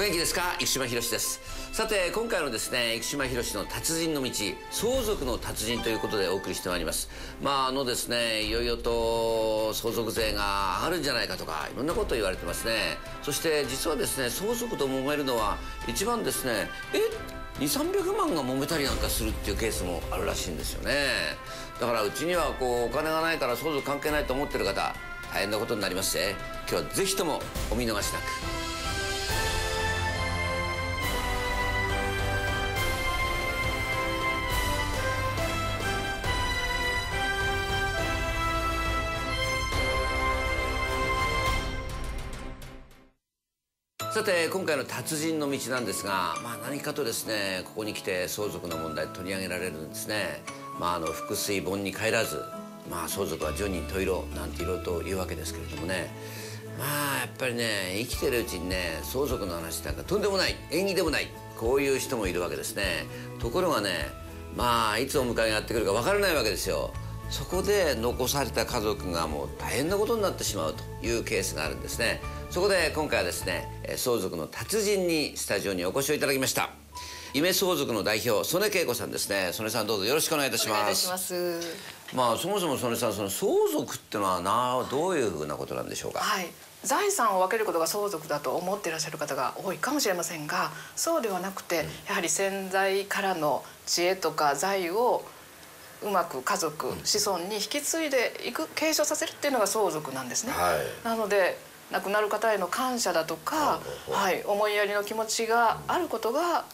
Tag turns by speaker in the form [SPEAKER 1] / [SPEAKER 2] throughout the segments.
[SPEAKER 1] 元気ですか？生島博です。さて今回のですね生島博の達人の道相続の達人ということでお送りしてまいります。まああのですねいよいよと相続税が上がるんじゃないかとかいろんなこと言われてますね。そして実はですね相続と揉めるのは一番ですねえ？2300万が揉めたりなんかするっていうケースもあるらしいんですよね。だからうちにはこうお金がないから相続関係ないと思ってる方大変なことになりますね今日はぜひともお見逃しなく。さて今回の達人の道なんですが、まあ、何かとですねここに来て相続の問題取り上げられるんですね、まあ、あの腹水盆に帰らず、まあ、相続は十人十色なんていろと言うわけですけれどもね。まあやっぱりね生きてるうちにね相続の話なんかとんでもない縁起でもないこういう人もいるわけですね。ところがねまあいつお迎えがやってくるか分からないわけですよ。そこで残された家族がもう大変なことになってしまうというケースがあるんですね。そこで今回はですね相続の達人にスタジオにお越しをいただきました。夢相続の代表曽根恵子さんですね。曽根さんどうぞよろしくお願いいたします。まあそもそも曽根さんその相続ってのはなどういうふうなことなんでしょうか？
[SPEAKER 2] はい。財産を分けることが相続だと思っていらっしゃる方が多いかもしれませんがそうではなくて、やはり先代からの知恵とか財をうまく家族、子孫に引き継いでいく継承させるっていうのが相続なんですね。はい、なので亡くなる方への感謝だとか、はい、思いやりの気持ちがあることが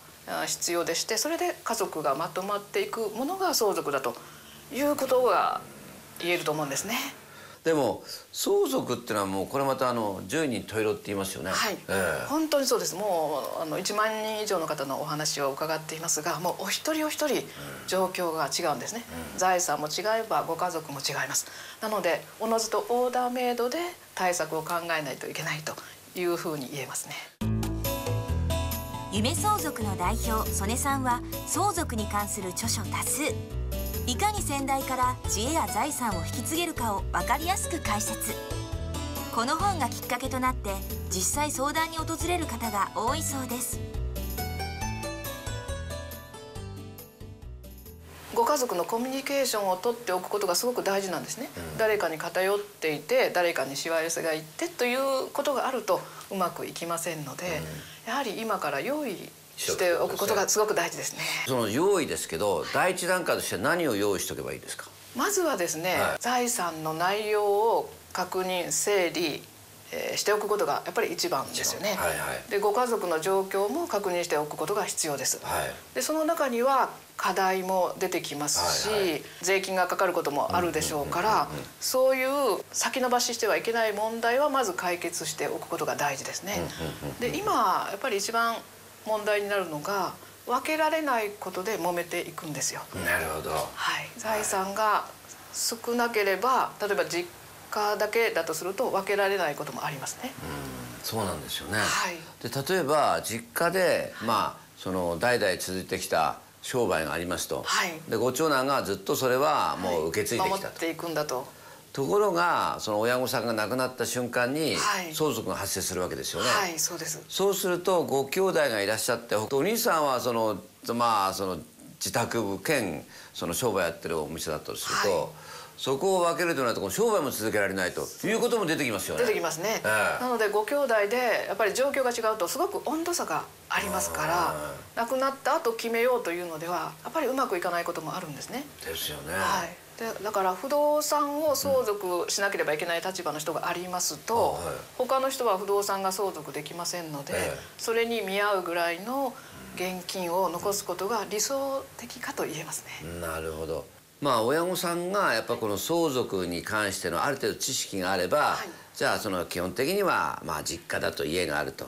[SPEAKER 2] 必要でしてそれで家族がまとまっていくものが相続だということが言えると思うんですね。
[SPEAKER 1] でも相続っていうのはもうこれまたあの十人十色って言いますよね。
[SPEAKER 2] はい、えー、本当にそうです。もうあの1万人以上の方のお話を伺っていますが、もうお一人お一人状況が違うんですね。うん、財産も違えばご家族も違います。なのでおのずとオーダーメイドで対策を考えないといけないというふうに言えますね。
[SPEAKER 3] 夢相続の代表曽根さんは相続に関する著書多数。いかに先代から知恵や財産を引き継げるかを分かりやすく解説。この本がきっかけとなって実際相談に訪れる方が多いそうです。
[SPEAKER 2] ご家族のコミュニケーションをとっておくことがすごく大事なんですね、うん、誰かに偏っていて誰かにしわ寄せがいってということがあるとうまくいきませんので、うん、やはり今から用意しておくことがすごく大事ですね。
[SPEAKER 1] その用意ですけど、第一段階として何を用意しておけばいいですか？
[SPEAKER 2] まずはですね、はい、財産の内容を確認整理、えー、しておくことがやっぱり一番ですよね。はいはい、でご家族の状況も確認しておくことが必要です。はい、でその中には課題も出てきますし、はいはい、税金がかかることもあるでしょうから、そういう先延ばししてはいけない問題はまず解決しておくことが大事ですね。で今やっぱり一番問題になるのが分けられないことで揉めていくんですよ。
[SPEAKER 1] なるほど。は
[SPEAKER 2] い、財産が少なければ、例えば実家だけだとすると分けられないこともありますね。
[SPEAKER 1] うん、そうなんですよね。はい、で例えば実家で、まあその代々続いてきた商売がありますと、はい、でご長男がずっとそれはもう受け継いできたと。
[SPEAKER 2] 守っていくんだと。
[SPEAKER 1] ところがその親御さんが亡くなった瞬間に相続が発生するわけですよね。
[SPEAKER 2] はい、そうです。
[SPEAKER 1] そうするとご兄弟がいらっしゃってお兄さんはそのまあその自宅部兼その商売やってるお店だとすると。はいそこを分けるとなると商売も続けられないということも出てきますよね。
[SPEAKER 2] 出てきますね。えー、なのでご兄弟でやっぱり状況が違うとすごく温度差がありますから亡くなった後決めようというのではやっぱりうまくいかないこともあるんですね。
[SPEAKER 1] ですよね。
[SPEAKER 2] はい。でだから不動産を相続しなければいけない立場の人がありますと、うんはい、他の人は不動産が相続できませんので、えそれに見合うぐらいの現金を残すことが理想的かと言えますね。
[SPEAKER 1] なるほど。まあ親御さんがやっぱこの相続に関してのある程度知識があれば、はい、じゃあその基本的にはまあ実家だと家があると。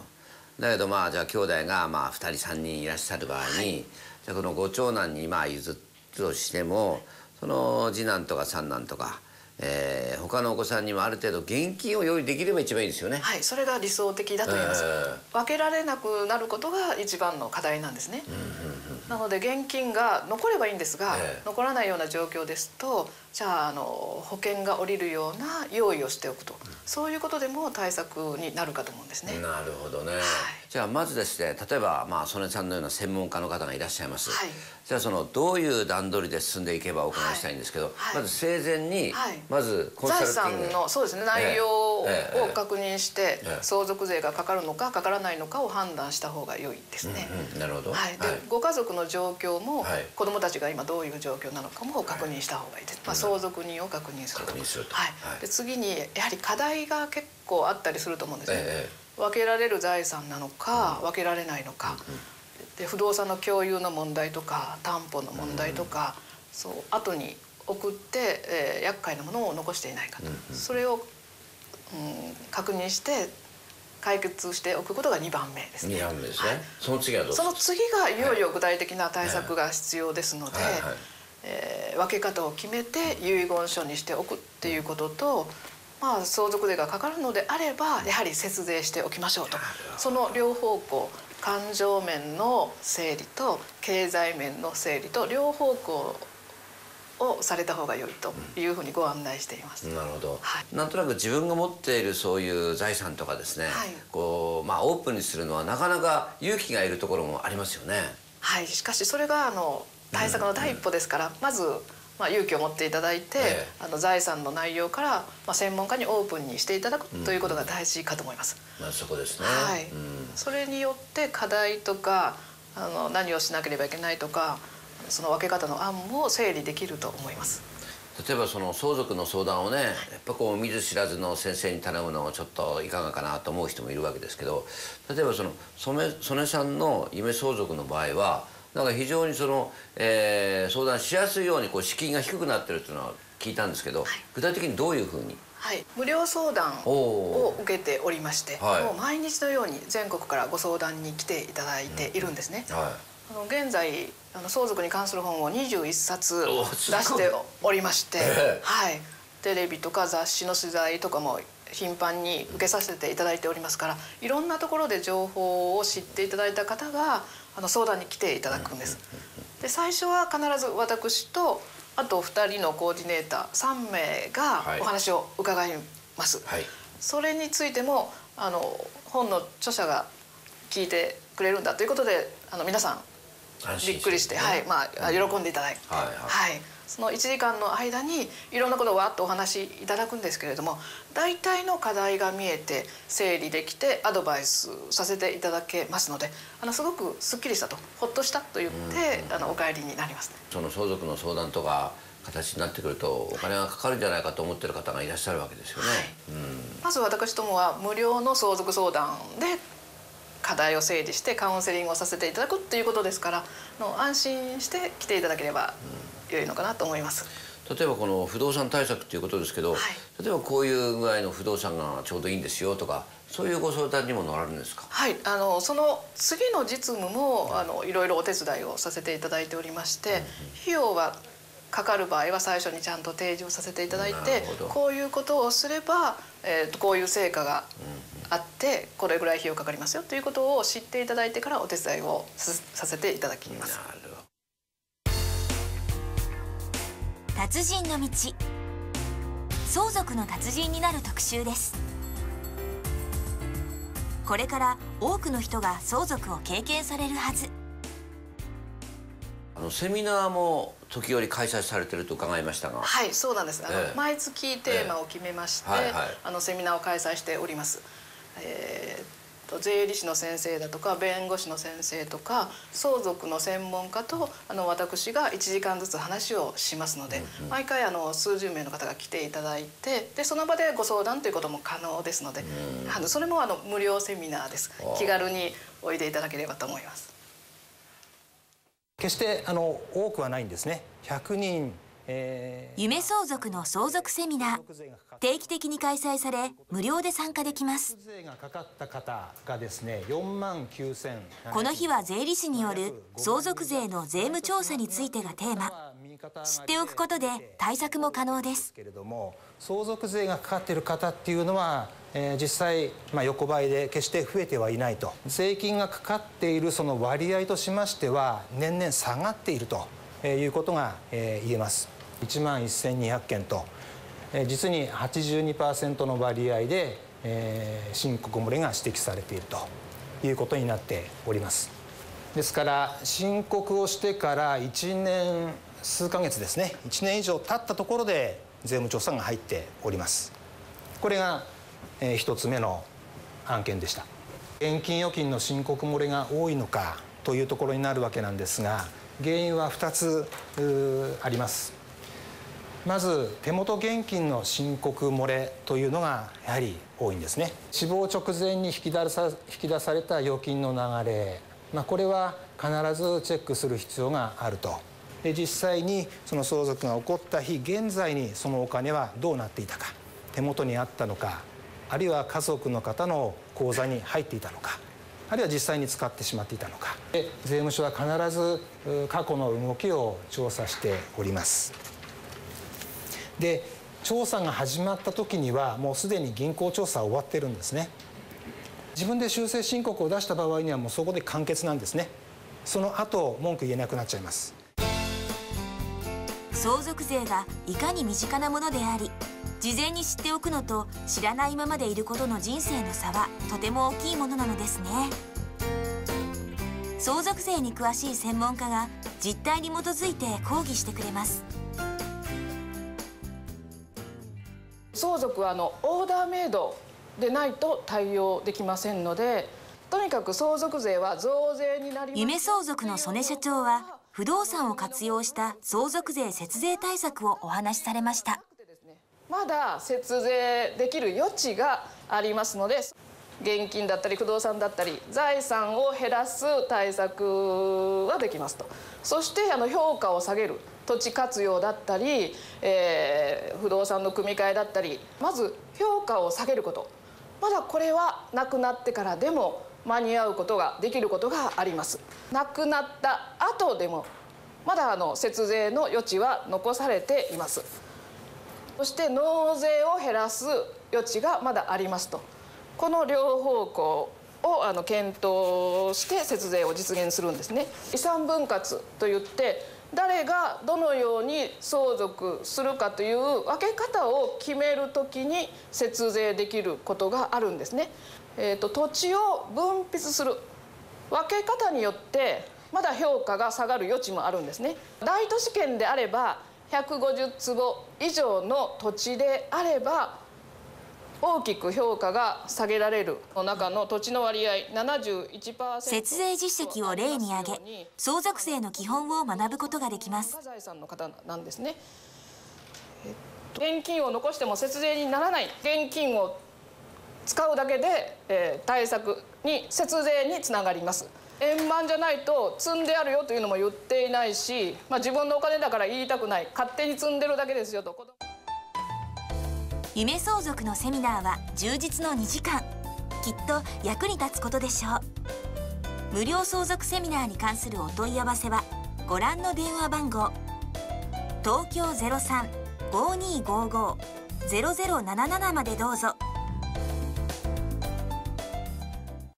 [SPEAKER 1] だけどまあじゃあ兄弟がまあ2人3人いらっしゃる場合に、はい、じゃあこのご長男にまあ譲るとしてもその次男とか三男とか、えー、他のお子さんにもある程度現金を用意できれば一番いいですよね。
[SPEAKER 2] はい、それが理想的だと言います。分けられなくなることが一番の課題なんですね。なので現金が残ればいいんですが、えー、残らないような状況ですとじゃああの保険が下りるような用意をしておくと、そういうことでも対策になるかと思うんですね。
[SPEAKER 1] なるほどね、はい、じゃあまずですね例えばまあ曽根さんのような専門家の方がいらっしゃいます、はい、じゃあそのどういう段取りで進んでいけばお伺いしたいんですけど、はい、まず生前に、まず
[SPEAKER 2] コンサルティング。財産のそうですね内容を確認して、相続税がかかるのかかからないのかを判断した方が良いですね。
[SPEAKER 1] うんうん、なるほど、
[SPEAKER 2] はい、で、ご家族の状況も、子どもたちが今どういう状況なのかも確認した方がいいです。まあ、相続人を確認すると。すると。はい、で次にやはり課題が結構あったりすると思うんですね。えー、分けられる財産なのか、分けられないのか。で不動産の共有の問題とか担保の問題とか、うん、そう後に送って、えー、厄介なものを残していないかと、それを、うん、確認して解決しておくことが2番目ですね。
[SPEAKER 1] 2番目ですね。はい、その次はどう
[SPEAKER 2] その次がいよいよ具体的な対策が必要ですので、はいはい、えー、分け方を決めて遺言書にしておくっていうことと、まあ相続税がかかるのであればやはり節税しておきましょうと。その両方向感情面の整理と経済面の整理と両方向をされた方が良いというふうにご案内しています。
[SPEAKER 1] うん、なるほど、はい、なんとなく自分が持っているそういう財産とかですね、はい、こうまあオープンにするのはなかなか勇気がいるところもありますよね。
[SPEAKER 2] はい、しかしそれがあの対策の第一歩ですから、うん、まずまあ、勇気を持っていただいて、ええ、あの財産の内容から、まあ、専門家にオープンにしていただくということが大事かと思います。
[SPEAKER 1] まあ、そこですね、
[SPEAKER 2] はい、うん、それによって課題とかあの何をしなければいけないとかその分け方の案も整理できると思います。
[SPEAKER 1] 例えばその相続の相談をねやっぱこう見ず知らずの先生に頼むのはちょっといかがかなと思う人もいるわけですけど例えばその曽根さんの夢相続の場合はだから非常にその、えー、相談しやすいようにこう資金が低くなってるっていうのは聞いたんですけど、はい、具体的にどういうふうに？
[SPEAKER 2] はい、無料相談を受けておりまして、はい、もう毎日のように全国からご相談に来ていただいているんですね。うん。はい、あの現在あの相続に関する本を21冊出しておりまして、はい、テレビとか雑誌の取材とかも頻繁に受けさせていただいておりますからいろんなところで情報を知っていただいた方があの相談に来ていただくんです。で最初は必ず私とあと2人のコーディネーター3名がお話を伺います。はい、それについてもあの本の著者が聞いてくれるんだということであの皆さんびっくりして、ね、はい。まあ、喜んでいただいて、はい、はい。はい。その1時間の間にいろんなことをわっとお話しいただくんですけれども大体の課題が見えて整理できてアドバイスさせていただけますのであのすごくすっきりしたとほっとしたと言って、あのお帰りになります、ね、
[SPEAKER 1] その相続の相談とか形になってくるとお金がかかるんじゃないかと思ってる方がいらっしゃるわけですよね。はい。
[SPEAKER 2] うん、まず私どもは無料の相続相談で課題を整理してカウンセリングをさせていただくっていうことですからの安心して来ていただければ良いのかなと思います。
[SPEAKER 1] 例えばこの不動産対策っていうことですけど、はい、例えばこういう具合の不動産がちょうどいいんですよとかそういうご相談にも乗られるんですか？
[SPEAKER 2] はい。あのその次の実務もあのいろいろお手伝いをさせていただいておりまして、うん、費用はかかる場合は最初にちゃんと提示をさせていただいてこういうことをすれば、えー、こういう成果があってこれぐらい費用かかりますよ。ということを知っていただいてからお手伝いをさせていただきます。
[SPEAKER 3] 達人の道。相続の達人になる特集です。これから多くの人が相続を経験されるはず。
[SPEAKER 1] あのセミナーも時折開催されてると伺いましたが。
[SPEAKER 2] はいそうなんです。あの、え毎月テーマを決めまして、えはいはい、あのセミナーを開催しております、えーと税理士の先生だとか弁護士の先生とか相続の専門家とあの私が1時間ずつ話をしますので、うんうん、毎回あの数十名の方が来ていただいてでその場でご相談ということも可能ですので、うん、あのそれもあの無料セミナーです。気軽においでいただければと思います。
[SPEAKER 4] 決してあの多くはないんですね100人
[SPEAKER 3] 夢相続の相続セミナー。定期的に開催され無料で参加できます。この日は税理士による相続税の税務調査についてがテーマ。知っておくことで対策も可能です。
[SPEAKER 4] 相続税がかかっている方っていうのは、えー、実際、まあ、横ばいで決して増えてはいないと。税金がかかっているその割合としましては年々下がっているということが、えー、言えます1万1200件と。実に82%の割合で、申告漏れが指摘されているということになっております。ですから申告をしてから1年数ヶ月ですね。1年以上経ったところで税務調査が入っております。これが、えー、1つ目の案件でした。現金預金の申告漏れが多いのかというところになるわけなんですが原因は2つあります。まず手元現金の申告漏れというのがやはり多いんですね。死亡直前に引き出さ引き出された預金の流れ、まあ、これは必ずチェックする必要があると。で実際にその相続が起こった日現在にそのお金はどうなっていたか。手元にあったのか。あるいは家族の方の口座に入っていたのか。あるいは実際に使ってしまっていたのか。で税務署は必ず過去の動きを調査しております。で調査が始まった時にはもうすでに銀行調査は終わってるんですね。自分で修正申告を出した場合にはもうそこで完結なんですね。その後文句言えなくなっちゃいます。
[SPEAKER 3] 相続税がいかに身近なものであり事前に知っておくのと知らないままでいることの人生の差はとても大きいものなのですね。相続税に詳しい専門家が実態に基づいて講義してくれます。
[SPEAKER 2] 相続はあのオーダーメイドでないと対応できませんのでとにかく相続税は増税になり
[SPEAKER 3] 夢相続の曽根社長は不動産を活用した相続税節税対策をお話しされました。
[SPEAKER 2] まだ節税できる余地がありますので現金だったり不動産だったり財産を減らす対策はできますと。そしてあの評価を下げる土地活用だったり、えー、不動産の組み替えだったりまず評価を下げること。まだこれはなくなってからでも間に合うことができることがあります。なくなった後でもまだあの節税の余地は残されています。そして納税を減らす余地がまだありますと。この両方向をあの検討して節税を実現するんですね遺産分割といって誰がどのように相続するかという分け方を決める時に節税できることがあるんですね。えーと、土地を分泌する分け方によってまだ評価が下がる余地もあるんですね。大都市圏であれば150坪以上の土地であれば大きく評価が下げられるの中の土地の割合71%
[SPEAKER 3] 節税実績を例に挙げ相続税の基本を学ぶことができます。
[SPEAKER 2] 財産の方なんですね、えっと、現金を残しても節税にならない。現金を使うだけで、えー、対策に節税につながります。円満じゃないと積んであるよというのも言っていないし、まあ、自分のお金だから言いたくない。勝手に積んでるだけですよと。
[SPEAKER 3] 夢相続のセミナーは充実の2時間。きっと役に立つことでしょう。無料相続セミナーに関するお問い合わせはご覧の電話番号。東京03-5255-0077までどうぞ。